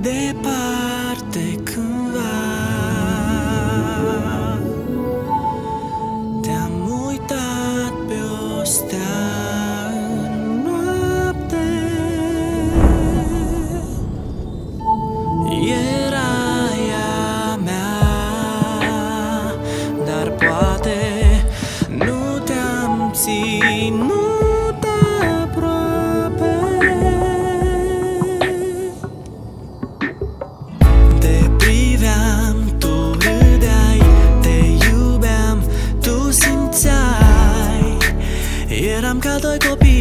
departe cândva. Te-am uitat pe o stea în noapte. Erai a mea, dar poate nu te-am ținut. Eram ca doi copii.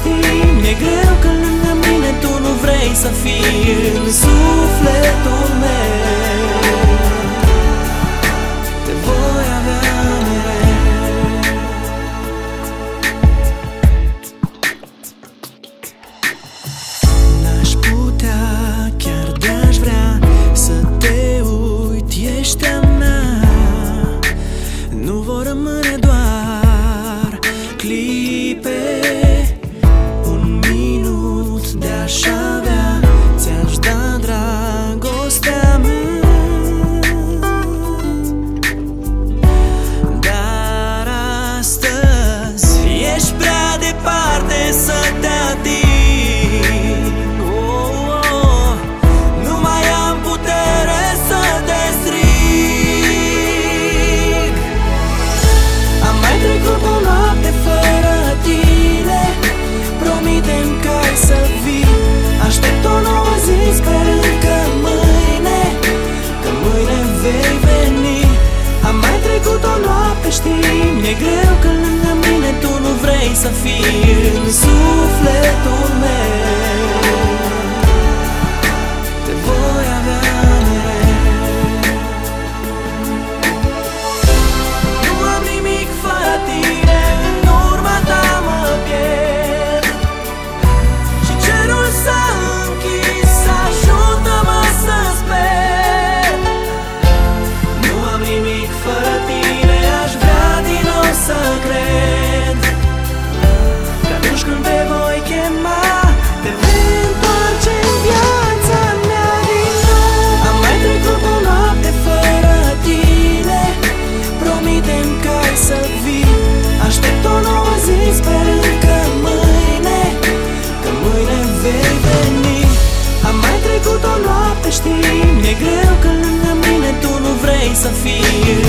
Mi-e greu că lângă mine tu nu vrei să fii În sufletul meu. Te voi avea mereu. N-aș putea, chiar de-aș vrea Să te uit, ești a mea. Nu vor rămâne Mi-e greu că lângă mine tu nu vrei să fii. În sufletul philosophy.